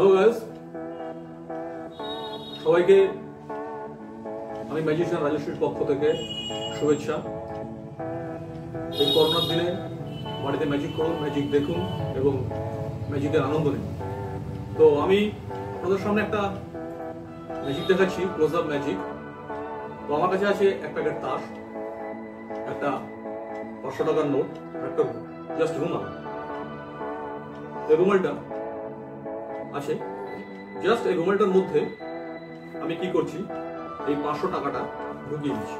Hello guys সবাইকে আমি magician রাজশ্রীর পক্ষ থেকে শুভেচ্ছা। এই করোনার দিনে বাড়িতে ম্যাজিক করুন ম্যাজিক দেখুন এবং ম্যাজিকের আনন্দ নিন। তো আমি আপনাদের সামনে একটা ম্যাজিক দেখাচ্ছি ক্লোজ আপ ম্যাজিক তো আমার কাছে আছে এক প্যাকেট তাস, একটা পাঁচশো টাকার নোট একটা জাস্ট রুমাল এই রুমালটা আছে জাস্ট এই রুমালটার মধ্যে আমি কি করছি? এই পাঁচশো টাকাটা ঢুকিয়ে দিচ্ছি।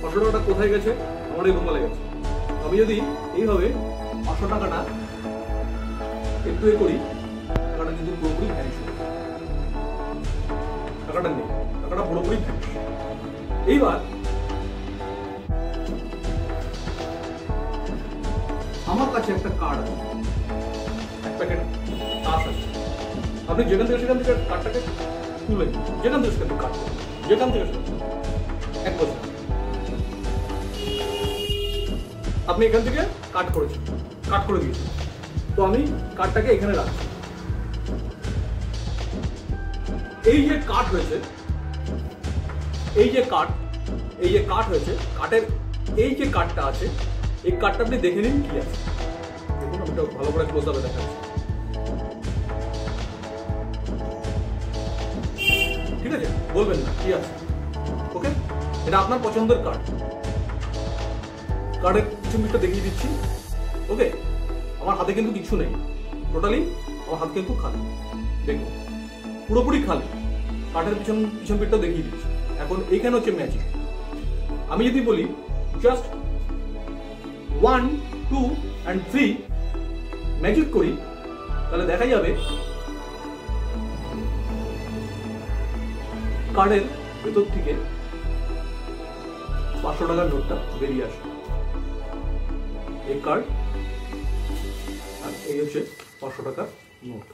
পাঁচশো টাকাটা কোথায় গেছে? আমার এই রুমালে গেছে। আমি যদি এইভাবে পাঁচশো টাকাটা একটু এ করি টাকাটা নেই টাকাটা পুরোপুরি ভ্যানিশ এইবার আমার কাছে একটা কার্ড আছে এক প্যাকেট তাস আছে আপনি যেখান থেকে সেখান থেকে কার্ডটাকে তুলে নিন। যেখান থেকে সেখান থেকে কার্ড যেখান থেকে সেখান থেকে। এক বছর আপনি এখান থেকে কাট করেছেন কাট করে দিয়েছেন তো আমি কার্ডটাকে এখানে রাখছি এই যে কাট হয়েছে এই যে কাট এই যে কাট হয়েছে কাটের এই যে কাটটা আছে, এই কাটটা আপনি দেখে নিন কি আছে। দেখুন, আমি ভালো করে ক্লোজ আপে দেখাচ্ছি। ঠিক আছে? বলবেন না, কি আছে? ওকে? এটা আপনার পছন্দের কার্ড কার্ডের কিছু মিনিটটা দেখিয়ে দিচ্ছি। ওকে? আমার হাতে কিন্তু কিছু নেই। টোটালি আমার হাত কিন্তু খালি। দেখুন। পুরোপুরি খালি। কাঠের পিছন পিছন পিঠটা দেখিয়ে দিচ্ছি। এখন এইখানে হচ্ছে ম্যাজিক আমি যদি বলি just one two and three magic করি, তাহলে দেখা যাবে কার্ডের ভেতর থেকে পাঁচশো টাকার নোটটা বেরিয়ে আসে। এই কার্ড আর এই হচ্ছে পাঁচশো টাকার নোট।